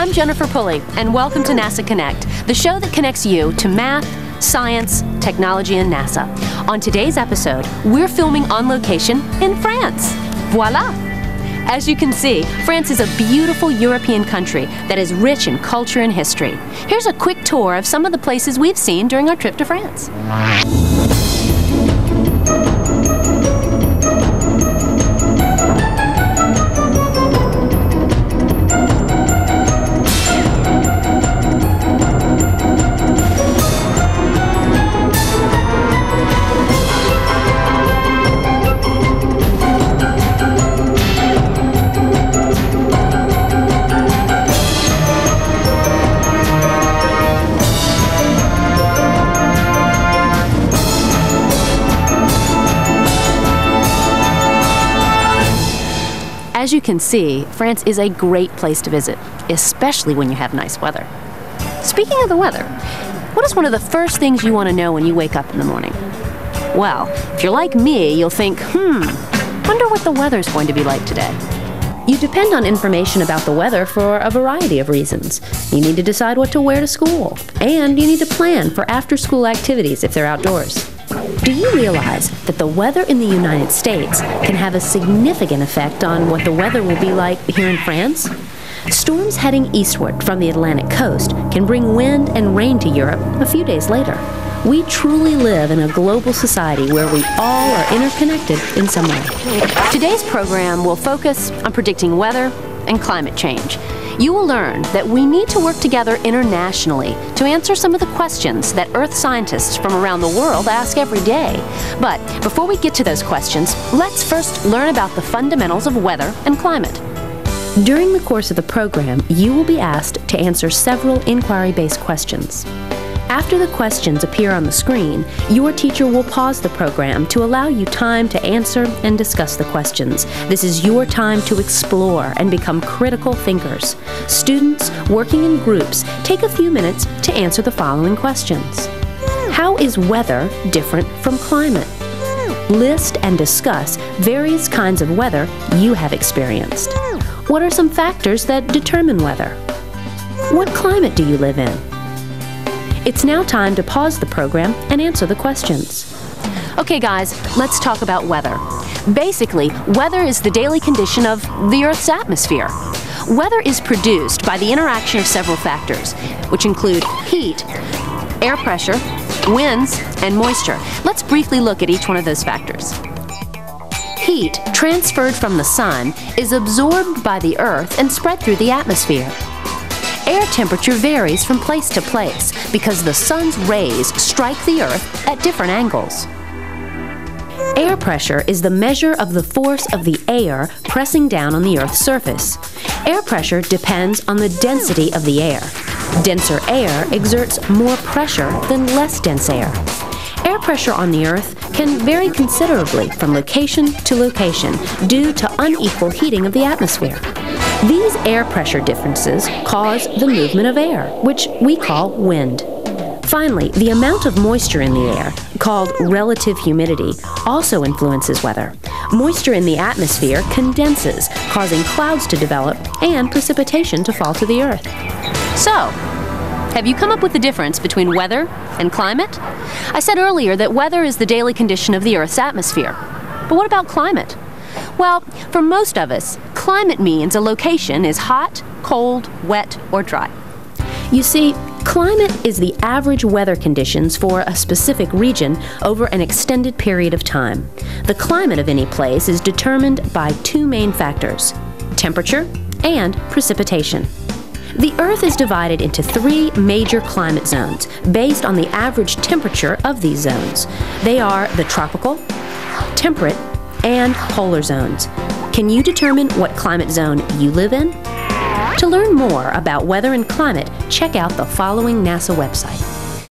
I'm Jennifer Pulley, and welcome to NASA Connect, the show that connects you to math, science, technology, and NASA. On today's episode, we're filming on location in France. Voila! As you can see, France is a beautiful European country that is rich in culture and history. Here's a quick tour of some of the places we've seen during our trip to France. As you can see, France is a great place to visit, especially when you have nice weather. Speaking of the weather, what is one of the first things you want to know when you wake up in the morning? Well, if you're like me, you'll think, hmm, wonder what the weather's going to be like today. You depend on information about the weather for a variety of reasons. You need to decide what to wear to school, and you need to plan for after school activities if they're outdoors. Do you realize that the weather in the United States can have a significant effect on what the weather will be like here in France? Storms heading eastward from the Atlantic coast can bring wind and rain to Europe a few days later. We truly live in a global society where we all are interconnected in some way. Today's program will focus on predicting weather and climate change you will learn that we need to work together internationally to answer some of the questions that Earth scientists from around the world ask every day. But before we get to those questions, let's first learn about the fundamentals of weather and climate. During the course of the program, you will be asked to answer several inquiry based questions. After the questions appear on the screen, your teacher will pause the program to allow you time to answer and discuss the questions. This is your time to explore and become critical thinkers. Students working in groups take a few minutes to answer the following questions How is weather different from climate? List and discuss various kinds of weather you have experienced. What are some factors that determine weather? What climate do you live in? It's now time to pause the program and answer the questions. Okay, guys, let's talk about weather. Basically, weather is the daily condition of the Earth's atmosphere. Weather is produced by the interaction of several factors, which include heat, air pressure, winds, and moisture. Let's briefly look at each one of those factors. Heat, transferred from the sun, is absorbed by the Earth and spread through the atmosphere. Air temperature varies from place to place because the sun's rays strike the Earth at different angles. Air pressure is the measure of the force of the air pressing down on the Earth's surface. Air pressure depends on the density of the air. Denser air exerts more pressure than less dense air. Air pressure on the Earth can vary considerably from location to location due to unequal heating of the atmosphere. These air pressure differences cause the movement of air, which we call wind. Finally, the amount of moisture in the air, called relative humidity, also influences weather. Moisture in the atmosphere condenses, causing clouds to develop and precipitation to fall to the earth. So, have you come up with the difference between weather and climate? I said earlier that weather is the daily condition of the Earth's atmosphere. But what about climate? Well, for most of us, climate means a location is hot, cold, wet, or dry. You see, climate is the average weather conditions for a specific region over an extended period of time. The climate of any place is determined by two main factors temperature and precipitation. The Earth is divided into three major climate zones based on the average temperature of these zones. They are the tropical, temperate, and polar zones. Can you determine what climate zone you live in? To learn more about weather and climate, check out the following NASA website.